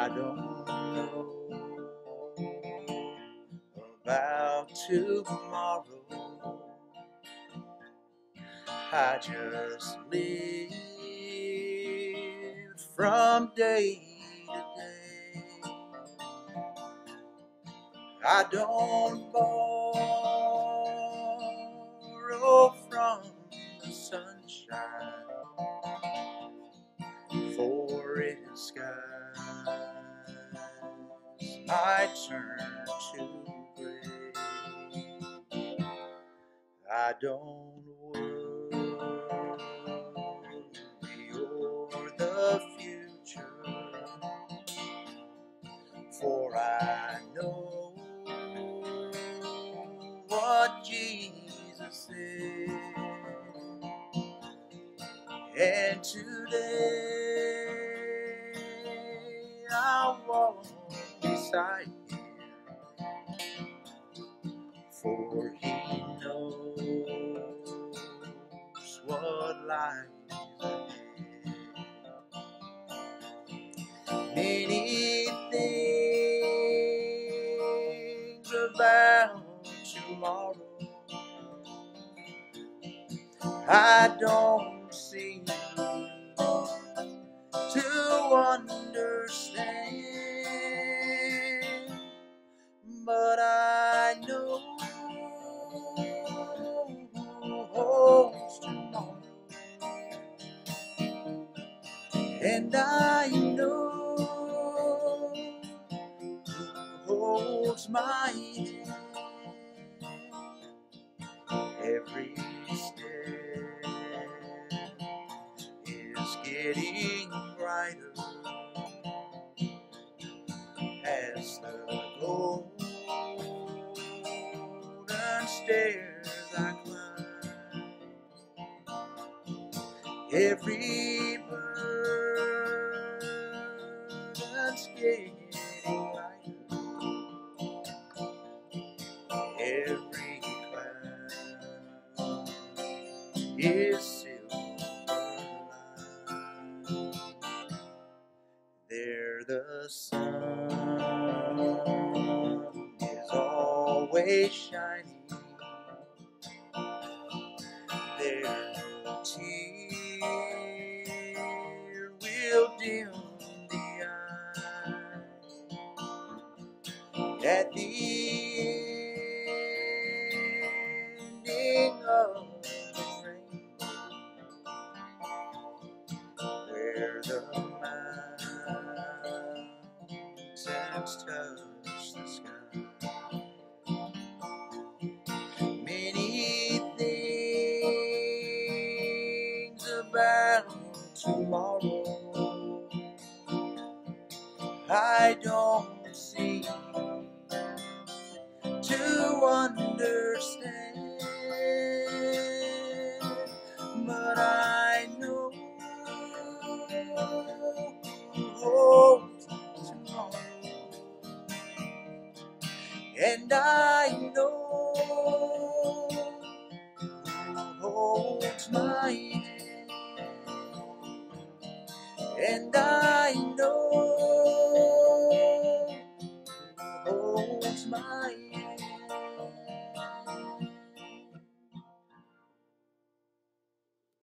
I don't know about tomorrow. I just live from day to day. I don't borrow from the sunshine for its skies might turn to gray. I don't worry o'er the future, for I know what Jesus said. And today I walk beside him, for he knows what lies ahead. Many things about tomorrow I don't seem and I know holds my hand. Every step is getting brighter as the golden stairs I climb. Every lighter. Every cloud is silver. There the sun is always shining. At the ending of the rainbow, where the mountains touch the sky. Many things about tomorrow I don't seem and I know who holds my hand, and I know who holds my hand.